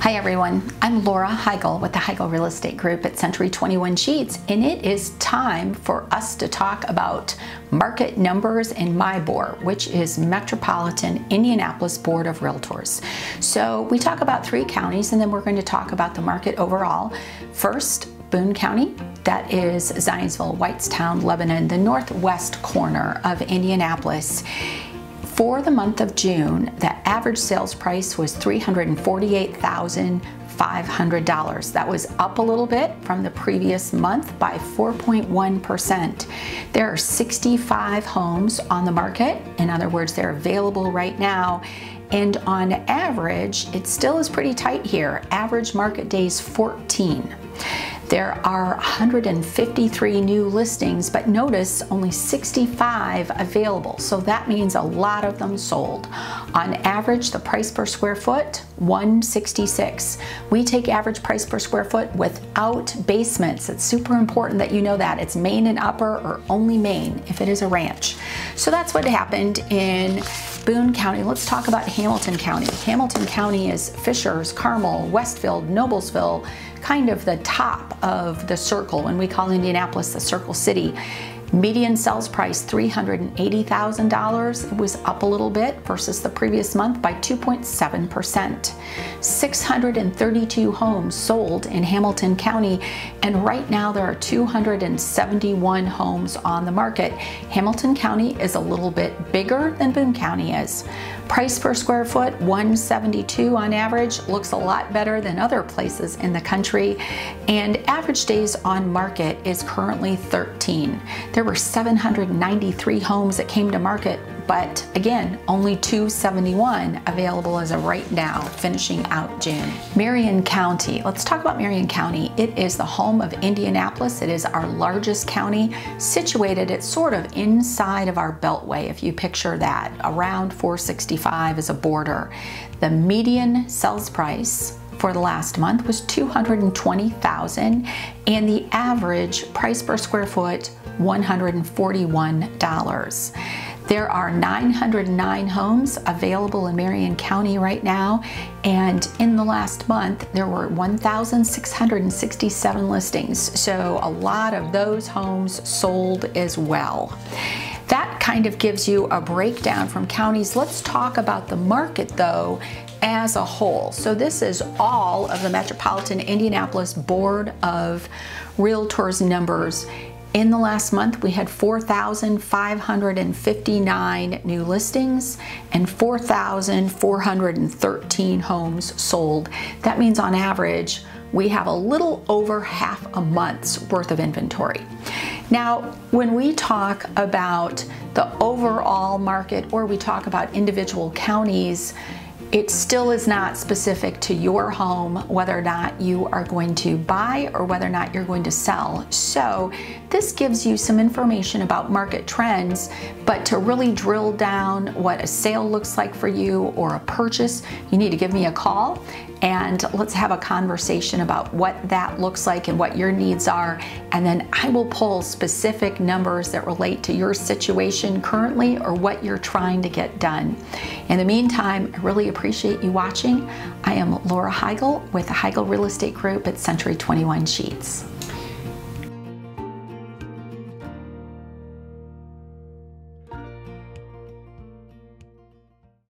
Hi everyone, I'm Laura Heigl with the Heigl Real Estate Group at Century 21 Sheets, and it is time for us to talk about market numbers in MIBOR, which is Metropolitan Indianapolis Board of Realtors. So we talk about three counties, and then we're going to talk about the market overall. First, Boone County, that is Zionsville, Whitestown, Lebanon, the northwest corner of Indianapolis. For the month of June, the average sales price was $348,500. That was up a little bit from the previous month by 4.1%. There are 65 homes on the market. In other words, they're available right now. And on average, it still is pretty tight here. Average market days 14. There are 153 new listings, but notice only 65 available. So that means a lot of them sold. On average, the price per square foot, 166. We take average price per square foot without basements. It's super important that you know that. It's main and upper or only main if it is a ranch. So that's what happened in Boone County. Let's talk about Hamilton County. Hamilton County is Fishers, Carmel, Westfield, Noblesville, kind of the top of the circle, and we call Indianapolis the Circle City. Median sales price $380,000. It was up a little bit versus the previous month by 2.7%. 632 homes sold in Hamilton County, and right now there are 271 homes on the market. Hamilton County is a little bit bigger than Boone County is. Price per square foot, 172 on average, looks a lot better than other places in the country. And average days on market is currently 13. There were 793 homes that came to market but again, only 271 available as of right now, finishing out June. Marion County, let's talk about Marion County. It is the home of Indianapolis. It is our largest county, situated it's sort of inside of our beltway, if you picture that. Around 465 is a border. The median sales price for the last month was 220,000 and the average price per square foot $141. There are 909 homes available in Marion County right now, and in the last month, there were 1,667 listings. So a lot of those homes sold as well. That kind of gives you a breakdown from counties. Let's talk about the market though as a whole. So this is all of the Metropolitan Indianapolis Board of Realtors numbers in the last month, we had 4,559 new listings and 4,413 homes sold. That means on average, we have a little over half a month's worth of inventory. Now, when we talk about the overall market or we talk about individual counties, it still is not specific to your home, whether or not you are going to buy or whether or not you're going to sell. So this gives you some information about market trends, but to really drill down what a sale looks like for you or a purchase, you need to give me a call and let's have a conversation about what that looks like and what your needs are. And then I will pull specific numbers that relate to your situation currently or what you're trying to get done. In the meantime, I really appreciate you watching. I am Laura Heigl with the Heigl Real Estate Group at Century 21 Sheets.